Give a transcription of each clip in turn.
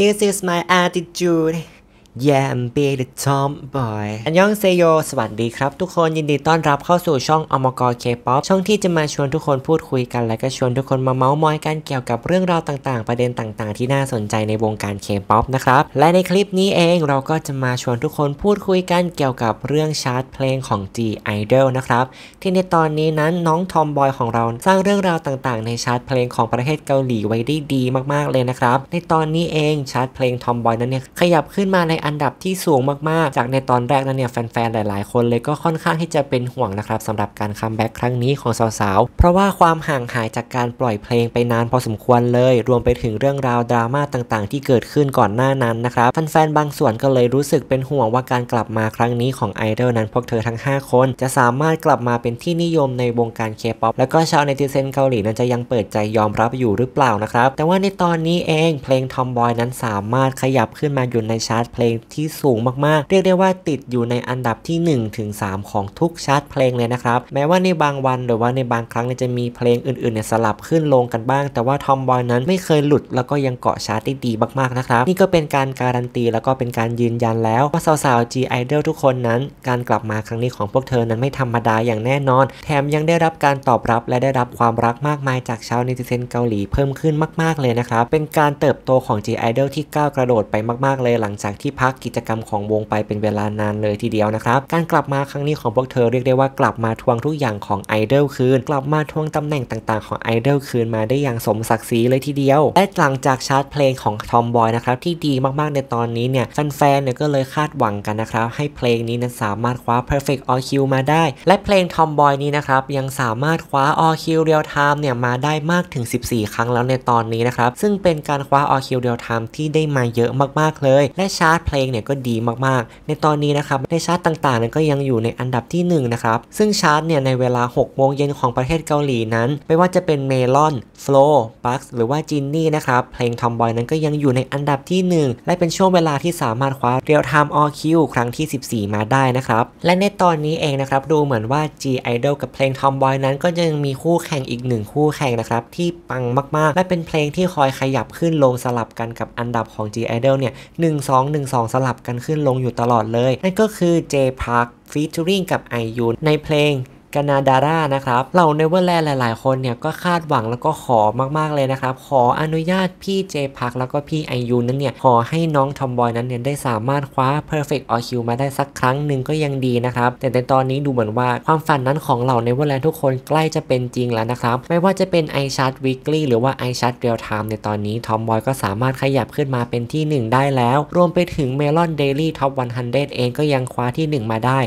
This is my attitude Yeah I'll be the tomboy 안녕하세요 สวัสดีครับ ทุกคนยินดีต้อนรับเข้าสู่ช่องอมกรเคป๊อปช่องที่จะมาชวนทุกคนพูดคุยกัน และก็ชวนทุกคนมาเมาส์มอยกันเกี่ยวกับเรื่องราวต่างๆ ประเด็นต่างๆ ที่น่าสนใจในวงการเคป๊อปนะครับ และในคลิปนี้เองเราก็จะมาชวนทุกคนพูดคุยกันเกี่ยวกับเรื่องชาร์ตเพลงของ G Idol นะครับ ที่ในตอนนี้นั้นน้องทอมบอยของเราสร้างเรื่องราวต่างๆ ในชาร์ตเพลงของประเทศเกาหลีไว้ได้ดีมากๆเลยนะครับ ในตอนนี้เองชาร์ตเพลงทอมบอยนั้นเนี่ยขยับขึ้นมาในอันดับที่สูงมากๆ จากในตอนแรกนั้นเนี่ยแฟนๆ หลายๆ คนเลยก็ค่อนข้างที่จะเป็นห่วงนะครับสำหรับการ comeback ครั้งนี้ของสาวๆ เพราะว่าความห่างหายจากการปล่อยเพลงไปนานพอสมควรเลย รวมไปถึงเรื่องราวดราม่าต่างๆ ที่เกิดขึ้นก่อนหน้านั้นนะครับแฟนๆ บางส่วนก็เลยรู้สึกเป็นห่วงว่าการกลับมาครั้งนี้ของไอดอลนั้นพวกเธอทั้ง 5 คน จะสามารถกลับมาเป็นที่นิยมในวงการเคป๊อปแล้วก็ชาว netizen เกาหลีนั้นจะยังเปิดใจยอมรับอยู่หรือเปล่านะครับแต่ว่าในตอนนี้เองเพลงทอมบอยนั้นสามารถขยับขึ้นมาอยู่ในชาร์ตเพลงที่สูงมากๆ เรียกได้ว่าติดอยู่ในอันดับที่ 1 ถึง 3 ของทุกชาร์ตเพลงเลยนะครับ แม้ว่าในบางวันหรือว่าในบางครั้งจะมีเพลงอื่นๆเนี่ยสลับขึ้นลงกันบ้าง แต่ว่าทอมบอยนั้นไม่เคยหลุดแล้วก็ยังเกาะชาร์ตได้ดีมากๆนะครับ นี่ก็เป็นการการันตีแล้วก็เป็นการยืนยันแล้วว่าสาวๆ G Idol ทุกคนนั้น การกลับมาครั้งนี้ของพวกเธอนั้นไม่ธรรมดาอย่างแน่นอน แถมยังได้รับการตอบรับและได้รับความรักมากมายจากชาวเนติเซนเกาหลีเพิ่มขึ้นมาก ๆเลยนะครับเป็นการเติบโตของ G Idol ที่ก้าวกระโดดไปมากๆเลยหลังจากที่พักกิจกรรมของวงไปเป็นเวลานานเลยทีเดียวนะครับ การกลับมาครั้งนี้ของพวกเธอเรียกได้ว่ากลับมาทวงทุกอย่างของไอดอลคืน กลับมาทวงตำแหน่งต่างๆ ของไอดอลคืนมาได้อย่างสมศักดิ์ศรีเลยทีเดียว และหลังจากชาร์ตเพลงของทอมบอยนะครับที่ดีมากๆในตอนนี้เนี่ยแฟนๆเนี่ยก็เลยคาดหวังกันนะครับให้เพลงนี้นั้นสามารถคว้า perfect all Q มาได้ และเพลงทอมบอยนี้นะครับยังสามารถคว้า all Q real time เนี่ยมาได้มากถึง 14 ครั้งแล้วในตอนนี้นะครับซึ่งเป็นการคว้า all kill real time ที่ได้มาเยอะมากๆเลย และชาร์ตเพลงเนี่ยก็ดีมากๆ ในตอนนี้นะครับในชาร์ตต่างๆนั้นก็ยังอยู่ในอันดับที่1นนะครับ ซึ่งชาร์ตเนี่ยในเวลา 6 โมงเย็นของประเทศเกาหลีนั้น ไม่ว่าจะเป็น Melon Flo Bugs หรือว่า Genie นะครับเพลงทอมบอยนั้นก็ยังอยู่ในอันดับที่ 1 และเป็นช่วงเวลาที่สามารถคว้า real time all kill ครั้งที่ 14 มาได้นะครับ และในตอนนี้เองนะครับดูเหมือนว่า G I-DLE กับเพลงทอมบอยนั้นก็ยังมีคู่แข่งอีกหนึ่งคู่แข่งนะครับที่ปังมากๆ และเป็นเพลงที่คอยขยับขึ้นลงสลับกันกับอันดับของ G Idol เนี่ย1 2 1 2สลับกันขึ้นลงอยู่ตลอดเลย นั่นก็คือ J Park ฟีเจอริงกับไอยูนในเพลง GANADARA นะครับเหล่าเนเวอร์แลนด์หลาย ๆ คนเนี่ยก็คาดหวังแล้วก็ขอมาก ๆ เลยนะครับ ขออนุญาตพี่ Jay Park แล้วก็พี่ไอยูนั้นเนี่ย ขอให้น้องทอมบอยนั้นเนี่ยได้สามารถคว้า Perfect All Kill มาได้สักครั้งหนึ่งก็ยังดีนะครับ แต่ในตอนนี้ดูเหมือนว่าความฝันนั้นของเหล่าเนเวอร์แลนด์ทุกคนใกล้จะเป็นจริงแล้วนะครับ ไม่ว่าจะเป็น i c h a r t Weekly หรือว่า i c h a r t Real Time ในตอนนี้ทอมบอยก็สามารถขยับขึ้นมาเป็นที่ 1 ได้แล้ว รวมไปถึง Melon Daily Top 100 เองก็ยังคว้าที่ 1 มาได้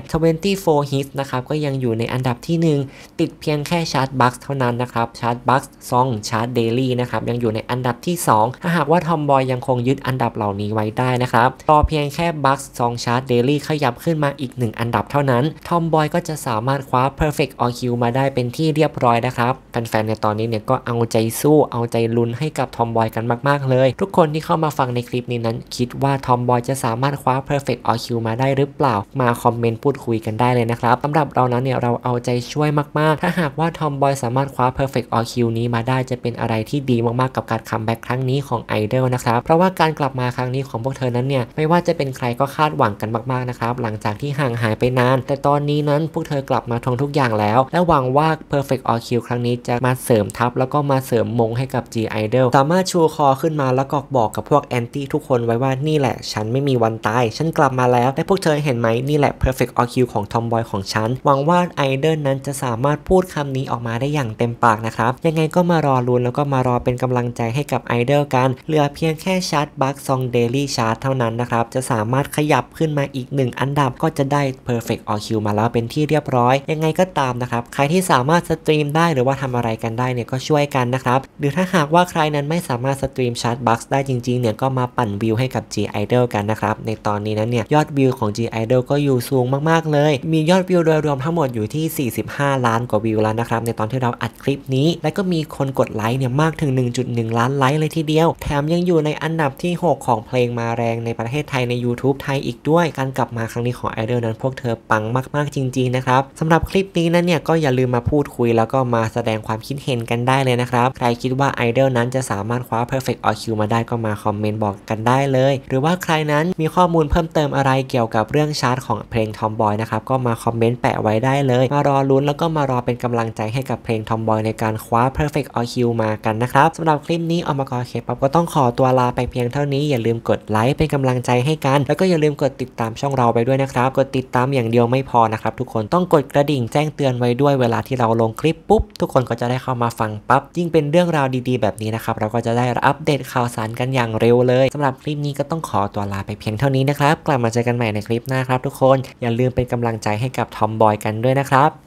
24 Hits นะครับก็ยังอยู่ในอันดับที่ 1 ติดเพียงแค่ชาร์ต Bugs เท่านั้นนะครับชาร์ต Bugs song chart daily นะครับยังอยู่ในอันดับที่ 2 ถ้าหากว่าทอมบอยยังคงยึดอันดับเหล่านี้ไว้ได้นะครับรอเพียงแค่ Bugs song chart daily ขยับขึ้นมาอีก 1 อันดับเท่านั้นทอมบอยก็จะสามารถคว้า perfect all kill มาได้เป็นที่เรียบร้อยนะครับแฟนๆในตอนนี้เนี่ยก็เอาใจสู้เอาใจลุ้นให้กับทอมบอยกันมาก ๆ เลย ทุกคนที่เข้ามาฟังในคลิปนี้นั้น คิดว่าทอมบอยจะสามารถคว้า perfect all kill มาได้หรือเปล่ามาคอมเมนต์พูดคุยกันได้เลยนะครับสำหรับเรานั้นเนี่ยเราเอาใจช่วยมาก ๆ ถ้าหากว่าทอมบอยสามารถคว้า perfect all kill นี้มาได้จะเป็นอะไรที่ดีมาก ๆ กับการคัมแบ็กครั้งนี้ของไอดอลนะครับ เพราะว่าการกลับมาครั้งนี้ของพวกเธอนั้นเนี่ยไม่ว่าจะเป็นใครก็คาดหวังกันมาก ๆ นะครับ หลังจากที่ห่างหายไปนาน แต่ตอนนี้นั้นพวกเธอกลับมาทวงทุกอย่างแล้ว และหวังว่า perfect all kill ครั้งนี้จะมาเสริมทัพแล้วก็มาเสริมมงให้กับ G Idol สามารถชูคอขึ้นมาแล้วก็บอกกับพวก anti ทุกคนไว้ว่านี่แหละ ฉันไม่มีวันตายฉันกลับมาแล้วและพวกเธอเห็นไหมนี่แหละ perfect all kill ของทอมบอยของฉันหวังว่าไอดอลนั้นจะสามารถพูดคำนี้ออกมาได้อย่างเต็มปากนะครับ ยังไงก็มารอลุ้นแล้วก็มารอเป็นกำลังใจให้กับไอดอลกัน เหลือเพียงแค่ชาร์ต Bugs song daily chart เท่านั้นนะครับ จะสามารถขยับขึ้นมาอีก1อันดับก็จะได้ Perfect All Kill มาแล้วเป็นที่เรียบร้อย ยังไงก็ตามนะครับ ใครที่สามารถ stream ได้หรือว่าทำอะไรกันได้เนี่ยก็ช่วยกันนะครับ หรือถ้าหากว่าใครนั้นไม่สามารถ stream ชาร์ต Bugs ได้จริงๆเนี่ยก็มาปั่นวิวให้กับ G Idol กันนะครับ ในตอนนี้นั้นเนี่ยยอดวิวของ G Idol ก็อยู่สูงมากๆเลย มียอดวิวโดยรวมทั้งหมดอยู่ที่45 ล้านกว่าวิวแล้วนะครับในตอนที่เราอัดคลิปนี้ และก็มีคนกดไลค์เนี่ยมากถึง 1.1 ล้านไลค์เลยทีเดียว แถมยังอยู่ในอันดับที่ 6 ของเพลงมาแรงในประเทศไทยใน YouTube ไทยอีกด้วย การกลับมาครั้งนี้ของไอดอลนั้นพวกเธอปังมาก ๆ จริง ๆ นะครับสำหรับคลิปนี้นั้นเนี่ยก็อย่าลืมมาพูดคุย แล้วก็มาแสดงความคิดเห็นกันได้เลยนะครับ ใครคิดว่าไอดอลนั้นจะสามารถคว้า perfect OQ มาได้ก็มาคอมเมนต์บอกกันได้เลย หรือว่าใครนั้นมีข้อมูลเพิ่มเติมอะไรเกี่ยวกับเรื่องชาร์ตของเพลง Tomboy นะครับก็มาคอมเมนต์แปะไว้ได้เลยมารออลุ้นแล้วก็มารอเป็นกำลังใจให้กับเพลง Tomboy ในการคว้า perfect all Q มากันนะครับสำหรับคลิปนี้อมกรเคป๊อปก็ต้องขอตัวลาไปเพียงเท่านี้อย่าลืมกดไลค์เป็นกำลังใจให้กัน แล้วก็อย่าลืมกดติดตามช่องเราไปด้วยนะครับ กดติดตามอย่างเดียวไม่พอนะครับทุกคนต้องกดกระดิ่งแจ้งเตือนไว้ด้วยเวลาที่เราลงคลิปปุ๊บ ทุกคนก็จะได้เข้ามาฟังปั๊บยิ่งเป็นเรื่องราวดีๆ แบบนี้นะครับเราก็จะได้อัปเดตข่าวสารกันอย่างเร็วเลยสำหรับคลิปนี้ก็ต้องขอตัวลาไปเพียงเท่านี้นะครับกลับมาเจอกันใหม่ในคลิปหน้าครับทุกคนอย่าลืมเป็นกำลังใจให้กับทอมบอยกันด้วยนะครับ